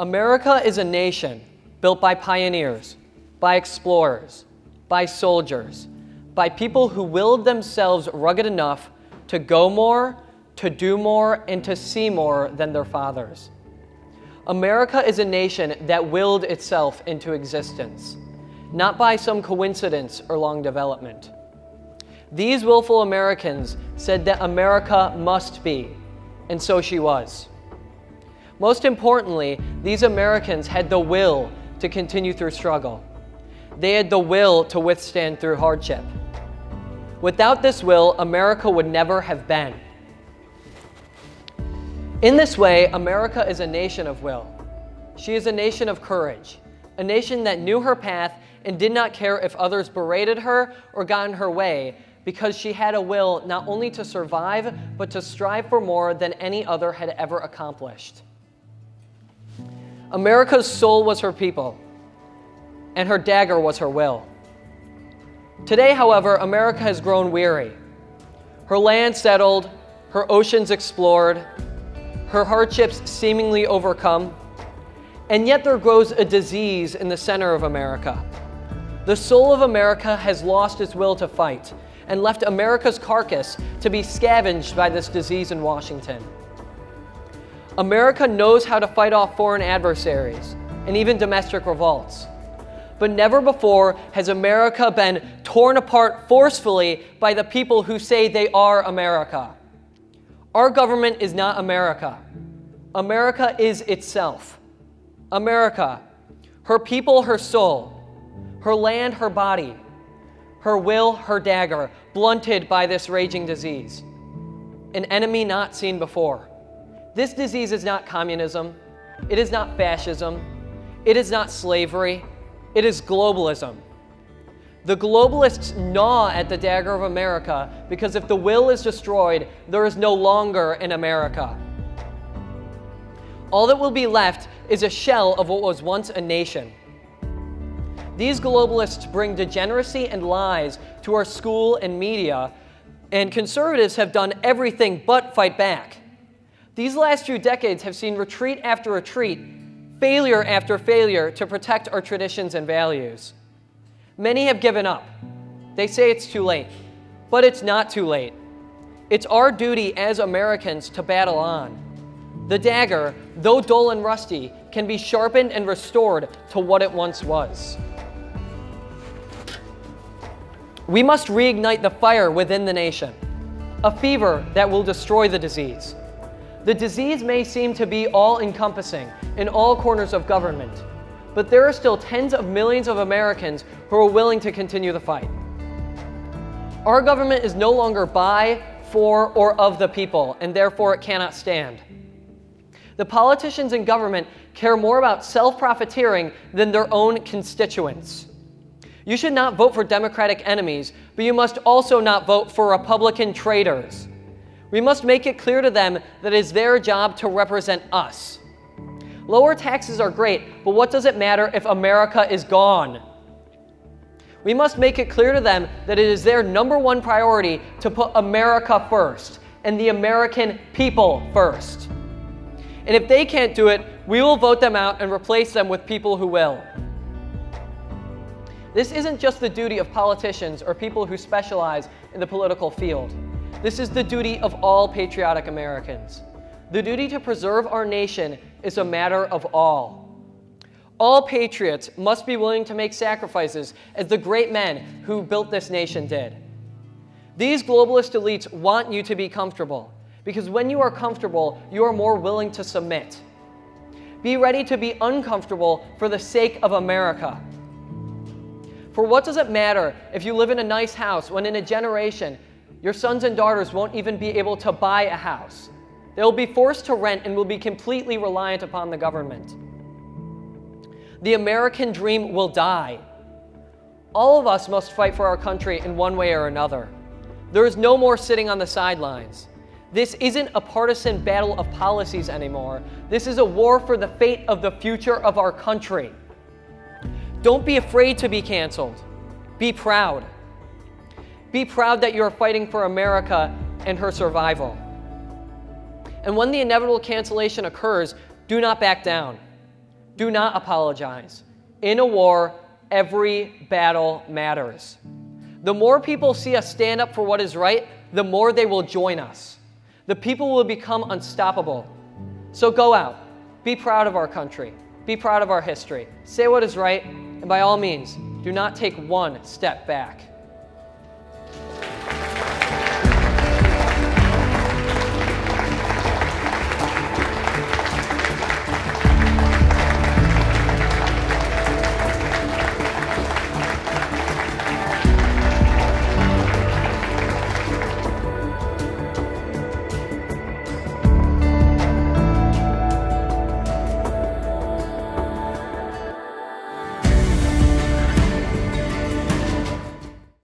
America is a nation built by pioneers, by explorers, by soldiers, by people who willed themselves rugged enough to go more, to do more, and to see more than their fathers. America is a nation that willed itself into existence, not by some coincidence or long development. These willful Americans said that America must be, and so she was. Most importantly, these Americans had the will to continue through struggle. They had the will to withstand through hardship. Without this will, America would never have been. In this way, America is a nation of will. She is a nation of courage, a nation that knew her path and did not care if others berated her or got in her way because she had a will not only to survive, but to strive for more than any other had ever accomplished. America's soul was her people, and her dagger was her will. Today, however, America has grown weary. Her land settled, her oceans explored, her hardships seemingly overcome, and yet there grows a disease in the center of America. The soul of America has lost its will to fight and left America's carcass to be scavenged by this disease in Washington. America knows how to fight off foreign adversaries and even domestic revolts. But never before has America been torn apart forcefully by the people who say they are America. Our government is not America. America is itself. America, her people, her soul, her land, her body, her will, her dagger, blunted by this raging disease. An enemy not seen before. This disease is not communism. It is not fascism. It is not slavery. It is globalism. The globalists gnaw at the dagger of America because if the will is destroyed, there is no longer an America. All that will be left is a shell of what was once a nation. These globalists bring degeneracy and lies to our school and media, and conservatives have done everything but fight back. These last few decades have seen retreat after retreat, failure after failure to protect our traditions and values. Many have given up. They say it's too late, but it's not too late. It's our duty as Americans to battle on. The dagger, though dull and rusty, can be sharpened and restored to what it once was. We must reignite the fire within the nation, a fever that will destroy the disease. The disease may seem to be all encompassing in all corners of government, but there are still tens of millions of Americans who are willing to continue the fight. Our government is no longer by, for, or of the people, and therefore it cannot stand. The politicians in government care more about self profiteering than their own constituents. You should not vote for Democratic enemies, but you must also not vote for Republican traitors. We must make it clear to them that it is their job to represent us. Lower taxes are great, but what does it matter if America is gone? We must make it clear to them that it is their number one priority to put America first and the American people first. And if they can't do it, we will vote them out and replace them with people who will. This isn't just the duty of politicians or people who specialize in the political field. This is the duty of all patriotic Americans. The duty to preserve our nation is a matter of all. All patriots must be willing to make sacrifices as the great men who built this nation did. These globalist elites want you to be comfortable because when you are comfortable, you are more willing to submit. Be ready to be uncomfortable for the sake of America. For what does it matter if you live in a nice house when in a generation your sons and daughters won't even be able to buy a house? They'll be forced to rent and will be completely reliant upon the government. The American dream will die. All of us must fight for our country in one way or another. There is no more sitting on the sidelines. This isn't a partisan battle of policies anymore. This is a war for the fate of the future of our country. Don't be afraid to be canceled. Be proud. Be proud that you're fighting for America and her survival. And when the inevitable cancellation occurs, do not back down. Do not apologize. In a war, every battle matters. The more people see us stand up for what is right, the more they will join us. The people will become unstoppable. So go out, be proud of our country, be proud of our history, say what is right, and by all means, do not take one step back.